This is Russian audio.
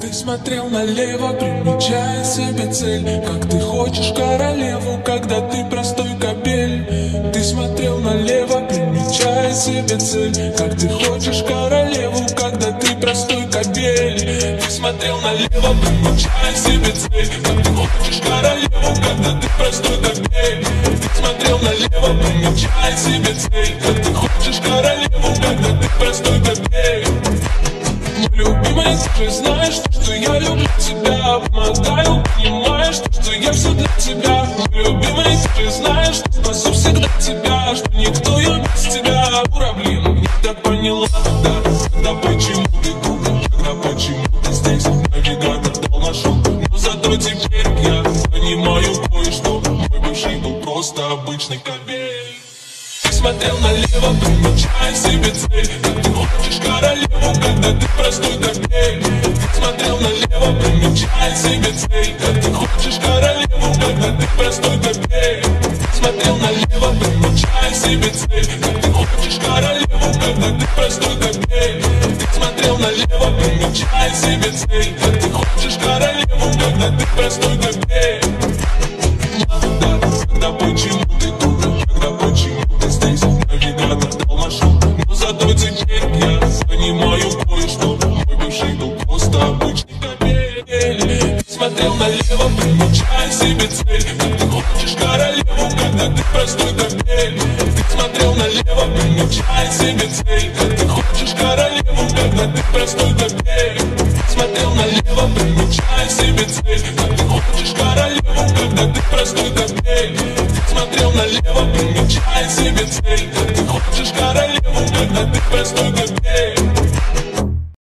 Ты смотрел налево, примечая себе цель. Как ты хочешь королеву, когда ты простой кобель. Ты смотрел налево, примечая себе цель. Как ты хочешь королеву, когда ты простой кобель. Ты смотрел налево, примечая себе цель. Как ты хочешь королеву, когда ты простой кобель. Ты смотрел налево, примечая себе цель. Как ты хочешь королеву, же знаешь, что я люблю тебя Помогаю, понимаешь, что я все для тебя. Мой любимый, ты знаешь, что спасу всегда тебя Что никто я без тебя. Проблем не так поняла тогда Когда почему ты тут, когда почему ты здесь? Навигатор дал нашел, но зато теперь я Понимаю кое-что. Мой бывший был просто обычный кобель. Ты смотрел налево, примечая когда ты простой кобель Ты смотрел налево, примечая себе цель Как ты хочешь королеву, когда ты простой кобель Ты смотрел налево, примечая себе цель Как ты хочешь королеву, когда ты простой кобель Ты смотрел налево, примечая себе цель Как ты хочешь королеву, когда ты простой кобель Да, когда почему ты тут, когда почему ты здесь? Навигатор дал маршрут, но зато теперь я примечая себе цель. Как ты хочешь королеву, когда ты простой кобель Ты смотрел налево, примечая себе цель. Как ты хочешь королеву, когда ты простой кобель Ты смотрел налево, примечая себе цель. Как ты хочешь королеву, когда ты простой кобель Ты смотрел налево, примечая себе цель. Как ты хочешь королеву, когда ты простой